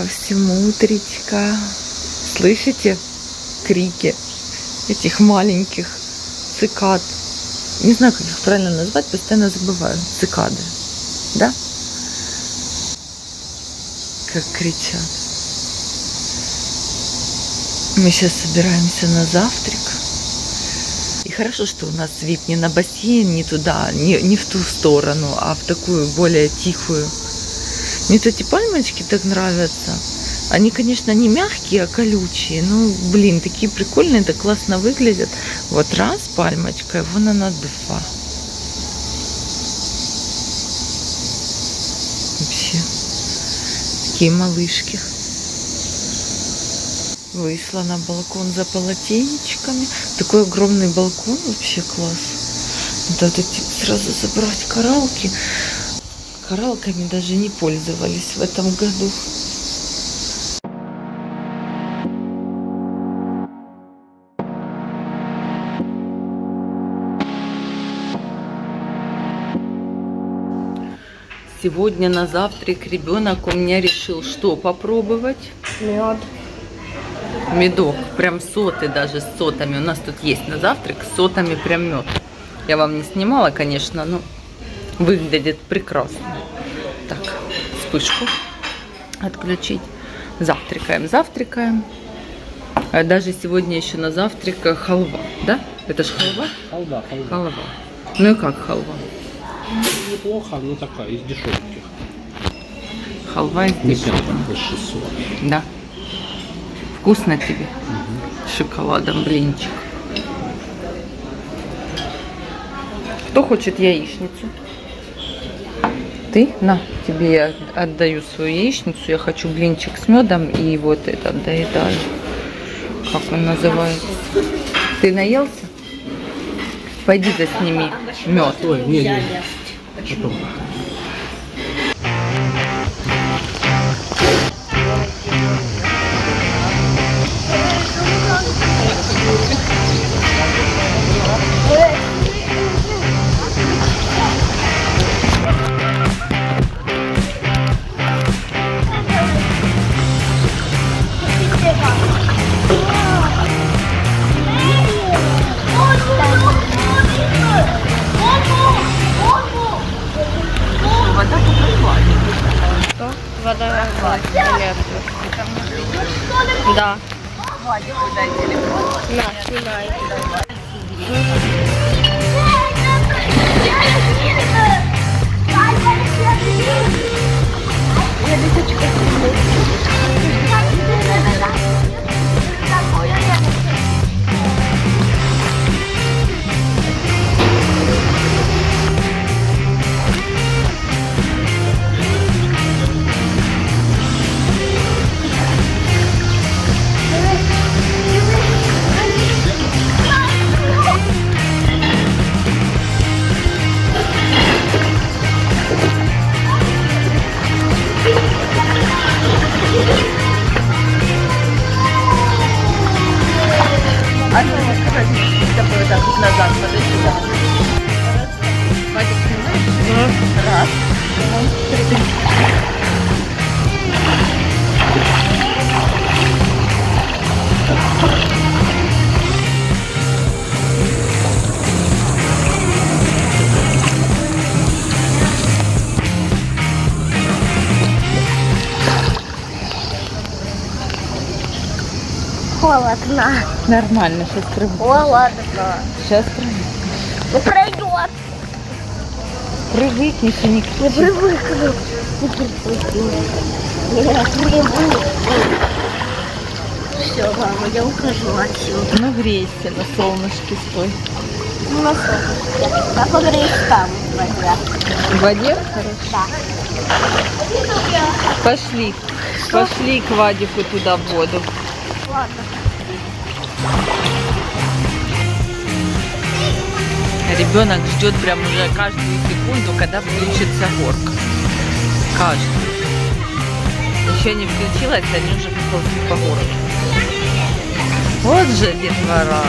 Доброго всему утречка. Слышите крики этих маленьких цикад? Не знаю, как их правильно назвать, постоянно забываю. Цикады. Да? Как кричат. Мы сейчас собираемся на завтрак. И хорошо, что у нас вид не на бассейн, не туда, не, не в ту сторону, а в такую более тихую. Мне вот эти пальмочки так нравятся. Они, конечно, не мягкие, а колючие. Ну, блин, такие прикольные, так классно выглядят. Вот раз пальмочка, вон она два. Вообще, такие малышки. Вышла на балкон за полотенечками. Такой огромный балкон, вообще класс. Надо типа, сразу забрать коралки. Коралками даже не пользовались в этом году. Сегодня на завтрак ребенок у меня решил что попробовать? Мед. Медок, прям соты даже с сотами. У нас тут есть на завтрак с сотами прям мед. Я вам не снимала, конечно, но выглядит прекрасно. Так, вспышку отключить. Завтракаем, завтракаем. А даже сегодня еще на завтрак халва, да? Это же халва? Халва, халва. Халва. Ну и как халва? Неплохо, но такая, из дешевеньких. Халва из 600. Да. Вкусно тебе? С шоколадом блинчик. Кто хочет яичницу? Ты? На, тебе я отдаю свою яичницу. Я хочу блинчик с медом и вот этот доедаю. Как он называется? Ты наелся? Пойди засними мед. Ой, не, не. Потом. Холодно. Нормально, сейчас прыгну. Холодно. Сейчас прыгну. Ну пройдет. Привыкнешь и не кричи. Не привыкну. Я привыкну. Все, мама, я ухожу отсюда. Ну, грейся на солнышке стой. Ну, на солнышке. А погреешь там, в воде. В воде? Хорошо. Да. Пошли. Пошли к Вадику туда в воду. Ладно. Ребенок ждет прям уже каждую секунду, когда включится горка. Каждую. Еще не включилась, они уже поползли по городу. Вот же детвора.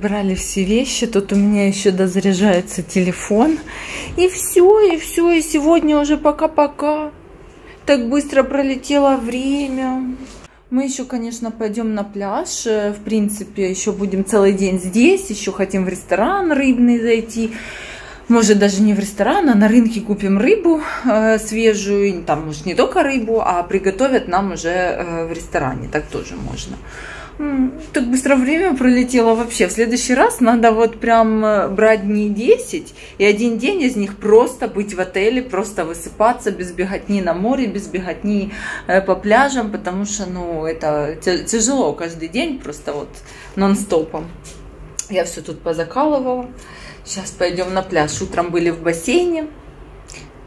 Собрали все вещи. Тут у меня еще дозаряжается телефон. И все, и все. И сегодня уже пока-пока. Так быстро пролетело время. Мы еще, конечно, пойдем на пляж. Э, в принципе, еще будем целый день здесь. Еще хотим в ресторан рыбный зайти. Может, даже не в ресторан, а на рынке купим рыбу э, свежую. Там, может, не только рыбу, а приготовят нам уже э, в ресторане. Так тоже можно. Так быстро время пролетело вообще. В следующий раз надо вот прям э, брать дни 10 и один день из них просто быть в отеле, просто высыпаться без беготни на море, без беготни э, по пляжам, потому что, ну, это тяжело каждый день просто вот нон-стопом. Я все тут позакалывала. Сейчас пойдем на пляж. Утром были в бассейне.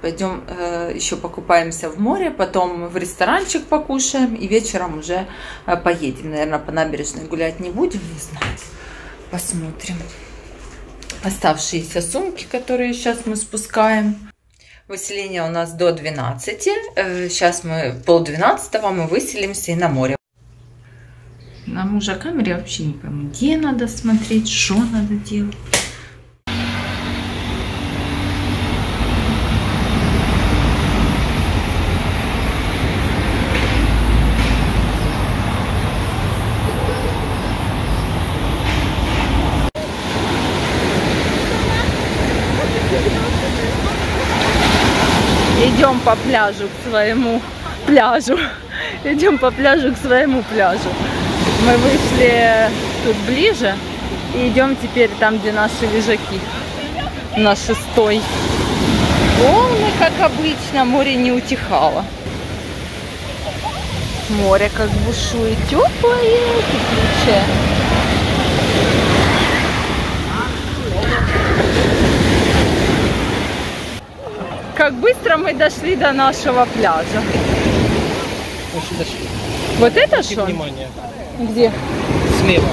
Пойдем э, еще покупаемся в море, потом в ресторанчик покушаем и вечером уже э, поедем. Наверное, по набережной гулять не будем, не знаю. Посмотрим. Оставшиеся сумки, которые сейчас мы спускаем. Выселение у нас до 12. Э, сейчас мы пол 12 мы выселимся и на море. На мужа камере вообще не пойму, где надо смотреть, что надо делать. идем по пляжу к своему пляжу. Идем по пляжу к своему пляжу. Мы вышли тут ближе и идем теперь там, где наши лежаки. На шестой. Волны, как обычно, море не утихало. Море как бушует теплое, теплючее. Как быстро мы дошли до нашего пляжа. Очень дошли. Вот это что? Внимание. Где? Слева.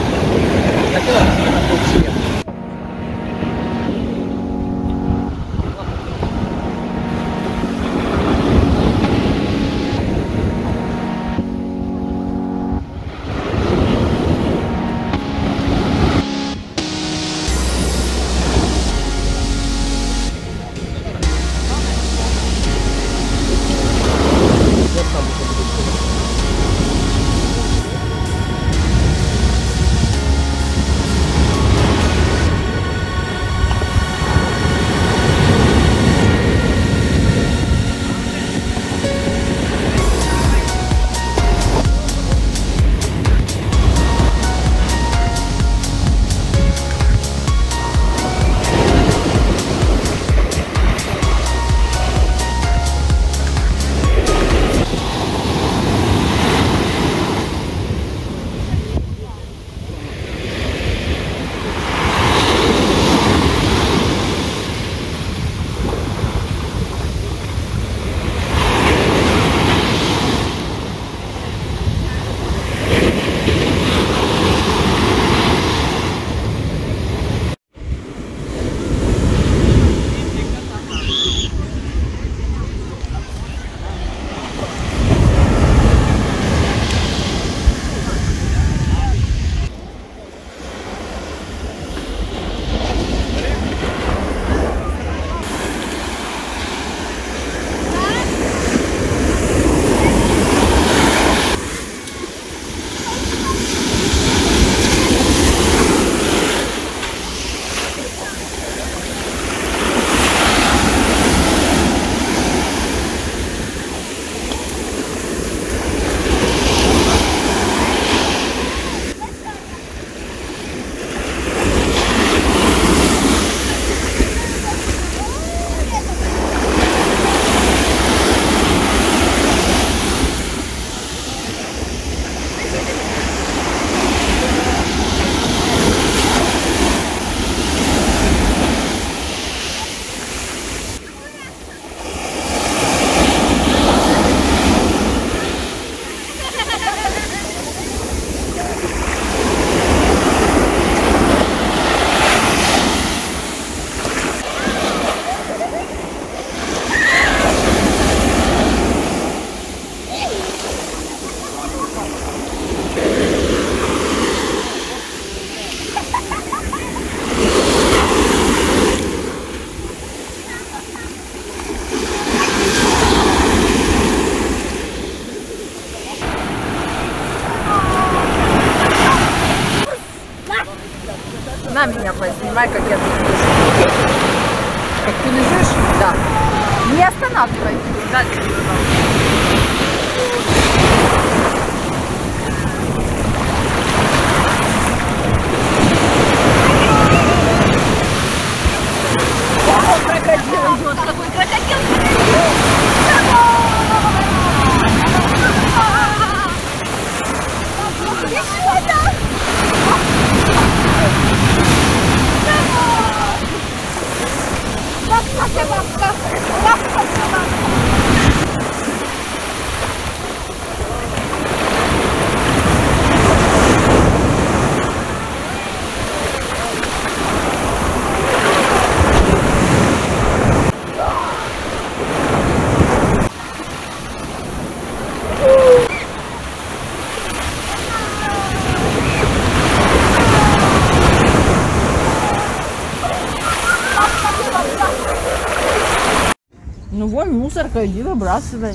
Ну вон мусорка, иди выбрасывай.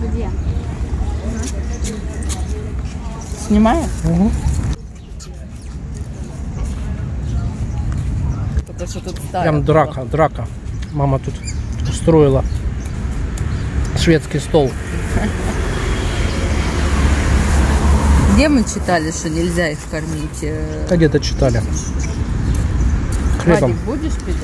Где? Снимаешь? Угу. Это что тут ставят? Прям драка, драка. Мама тут устроила шведский стол. Где мы читали, что нельзя их кормить? э, Да где-то читали. Хлебом. Вадик, будешь пить?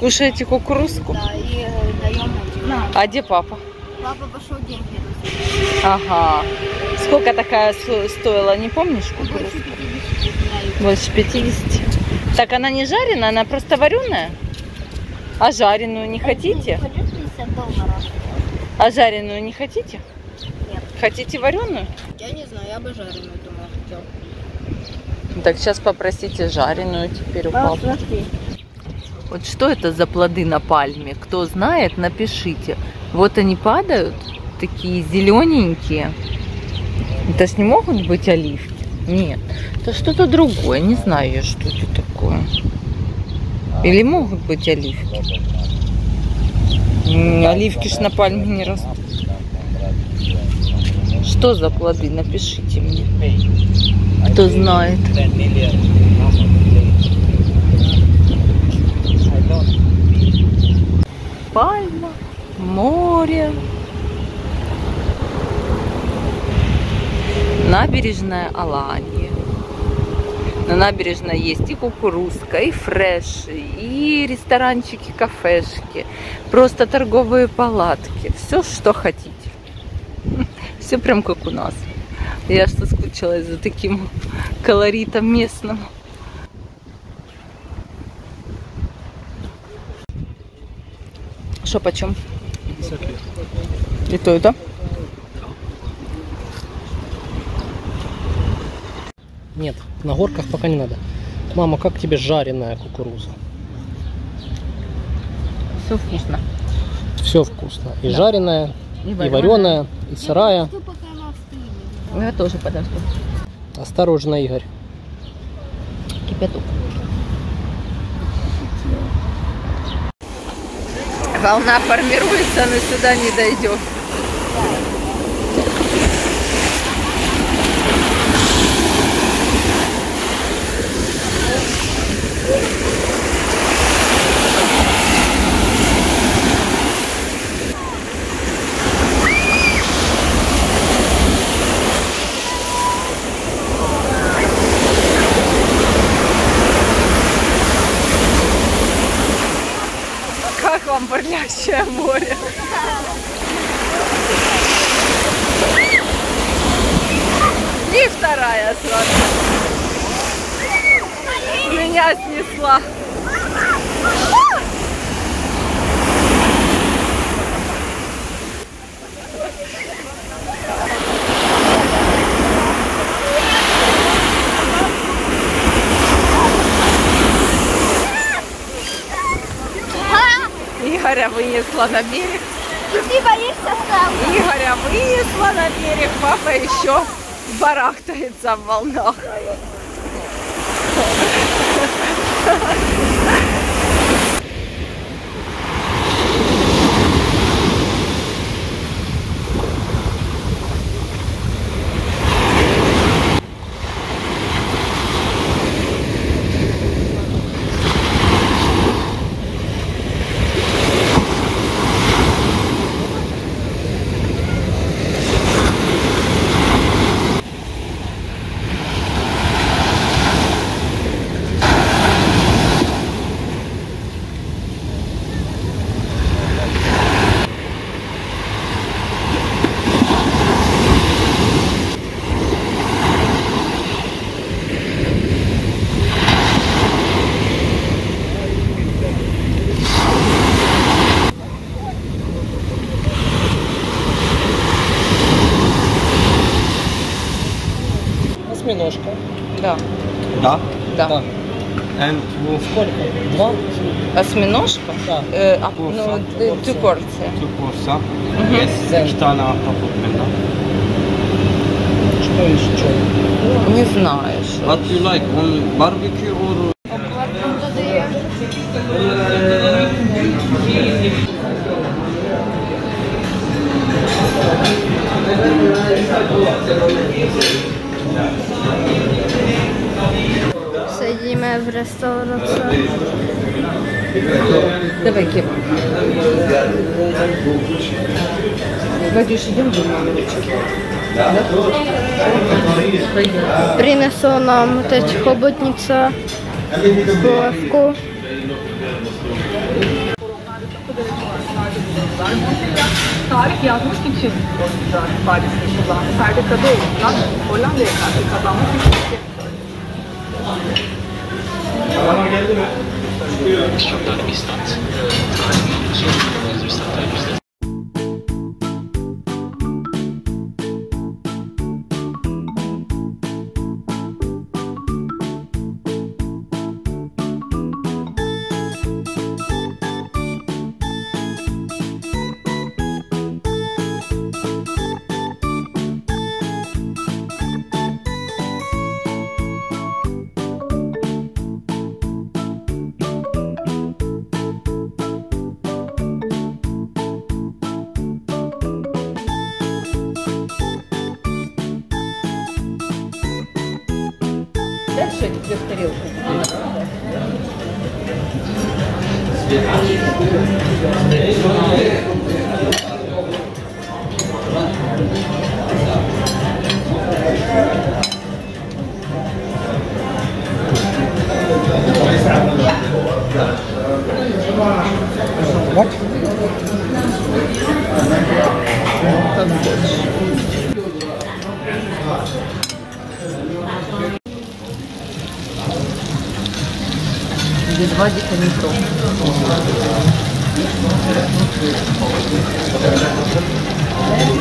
Кушаете кукурузку? Да, и э, даем. На. А где папа? Папа пошел деньги. Ага. Сколько такая сто- стоила, не помнишь Больше кукурузка? 50 знаю. Больше 50. Так она не жареная, она просто вареная? А жареную не хотите? 50. А жареную не хотите? Нет. Хотите вареную? Я не знаю, я бы жареную думала хотел. Так сейчас попросите жареную теперь у папы. смотри. Вот что это за плоды на пальме? Кто знает, напишите. Вот они падают, такие зелененькие. Это ж не могут быть оливки? Нет, это что-то другое. Не знаю я, что это такое. Или могут быть оливки? Оливки ж на пальме не растут. Что за плоды? Напишите мне. Кто знает. Пальма, море. Набережная Аланьи. На набережной есть и кукурузка, и фреш, и ресторанчики, кафешки, просто торговые палатки. Все, что хотите. Все прям как у нас. Я что скучилась за таким колоритом местным. Что почем? И то, и то? Нет, на горках пока не надо. Мама, как тебе жареная кукуруза? Все вкусно. Все вкусно. И Да. жареная, И и вареная, и сырая. Ну, Я тоже подожду. Осторожно, Игорь. Кипяток. Волна формируется, но сюда не дойдет. Как вам бурлящее море? И вторая сразу. Меня снесла. Игоря вынесла на берег. Ты боишься сам? Игоря вынесла на берег. Папа еще барахтается в волнах. Да. Да. Да. Да. And wolf Сколько? Два? Осьминожка? Да. Э, а, Порция. ну, two порция. two. Then. İki tane ahtapot benden. Что еще? Не знаю. что. What do you like? On barbecue or Сидíme v restauraci. Давай, Ким. Вадюш, идем домой. Přinesou nám teď chobotnice, polévku. Tarih yazmak için oyuncular ifadesini kullandı. Ferdi Kadıoğlu'ndan Hollanda'ya karşı Ich habe da eine Distanz. 30 Minuten schon. Also ich sage da eine Distanz. Вот. Вадика не то.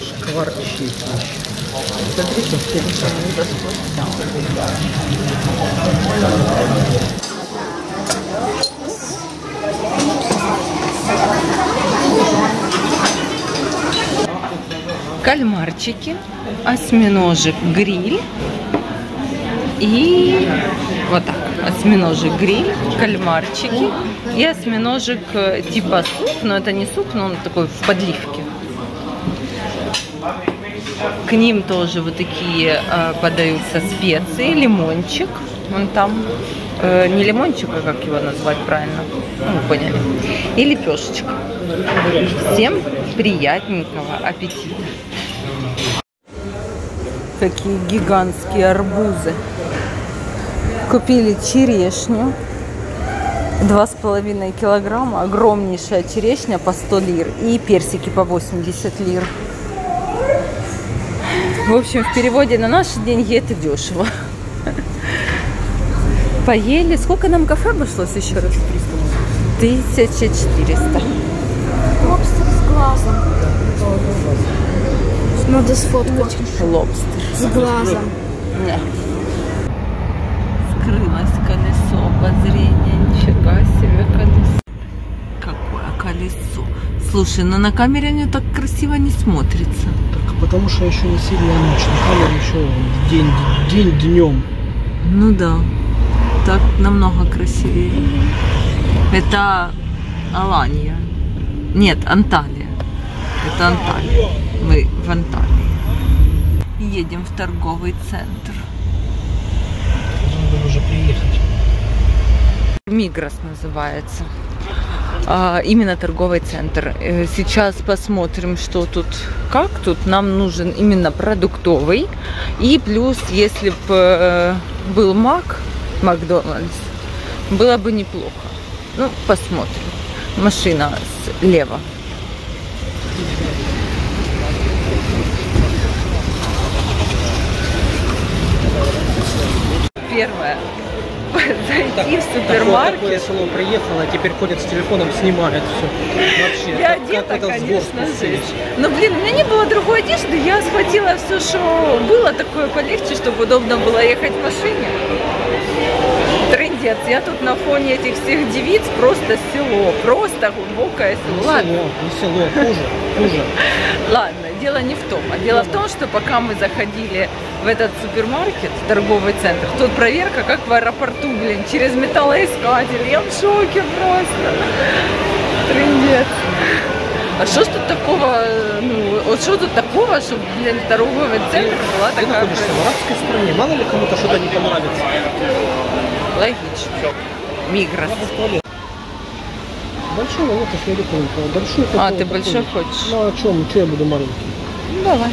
Шкварчи. Смотри, что в телефоне не. Кальмарчики, осьминожек гриль и вот так. Осьминожек гриль, кальмарчики и осьминожек э, типа суп, но это не суп, но он такой в подливке. К ним тоже вот такие э, подаются специи, лимончик, вон там, Э, не лимончик, а как его назвать правильно, ну, поняли, и лепешечка. Всем приятненького аппетита. Какие гигантские арбузы. Купили черешню. Два с половиной килограмма. Огромнейшая черешня по 100 лир. И персики по 80 лир. В общем, в переводе на наши деньги это дешево. Поели. Сколько нам кафе обошлось еще раз? 1400. Лобстер с глазом. Надо сфоткать. Лобстер. С глазом. Не. Колесо обозрения. Нифига себе колесо. Какое колесо. Слушай, ну на камере оно так красиво не смотрится. Так, потому что еще не сильная ночь. На камере еще день, день днем. Ну да. Так намного красивее. Это Алания. Нет, Анталия. Это Анталия. Мы в Анталии. Едем в торговый центр. Должен был уже приехать. Мигрос называется. А, именно торговый центр. Э, Сейчас посмотрим, что тут, как тут. Нам нужен именно продуктовый. И плюс, если бы был Мак, Макдональдс, было бы неплохо. Ну, посмотрим. Машина слева. Первое. Зайти в Так, вот супермаркет. такое село приехало, а теперь ходит с телефоном, снимает все. Вообще, Я как, одета, как в конечно, жесть. Но, блин, у меня не было другой одежды. Я схватила все, что было такое полегче, чтобы удобно было ехать в машине. Трындец. Я тут на фоне этих всех девиц просто село. Просто глубокое Не село. Ладно, село, не село, хуже, хуже. ладно, дело не в том. А дело в том, что пока мы заходили в этот супермаркет, торговый центр, тут проверка, как в аэропорту, блин, через металлоискатель. Я в шоке просто. Трындец. А что ж тут такого, ну, вот что тут такого, чтобы для торгового центра была Ты такая находишься в арабской стране, мало ли кому-то что-то не понравится. Логично. Мигрос. Большого нет, если рекомендую. Большой А, ты большой хочешь? Ну о чем? Че я буду маленький? Ну, давай.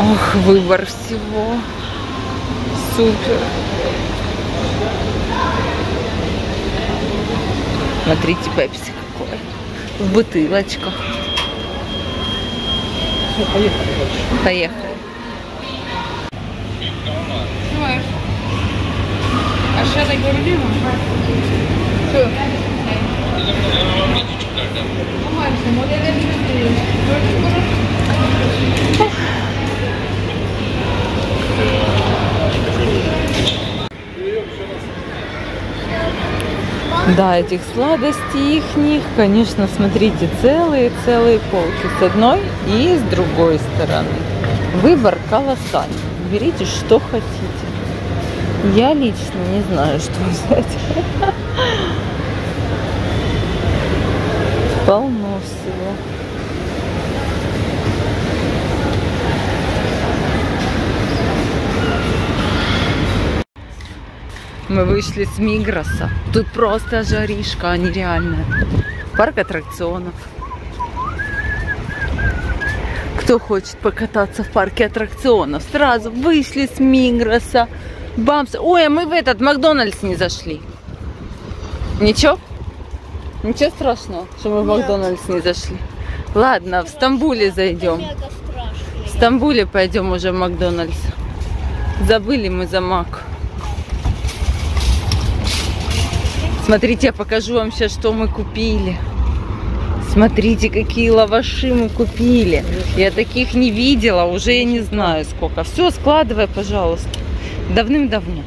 Ох, выбор всего. Супер. Смотрите, пепси какой. В бутылочках. Все, поехали Да, этих сладостей их них, конечно, смотрите, целые-целые полки с одной и с другой стороны. Выбор колоссальный. Берите, что хотите. Я лично не знаю, что взять. Полно всего. Мы вышли с Мигроса. Тут просто жаришка, а нереальная. Парк аттракционов. Кто хочет покататься в парке аттракционов, сразу вышли с Мигроса. Бамс. Ой, а мы в этот Макдональдс не зашли. Ничего? Ничего страшного, что мы в Макдональдс не зашли. Ладно, в Стамбуле зайдем. В Стамбуле пойдем уже в Макдональдс. Забыли мы за Мак. Смотрите, я покажу вам сейчас, что мы купили. Смотрите, какие лаваши мы купили. Я таких не видела, уже я не знаю сколько. Все, складывай, пожалуйста. Давным-давно.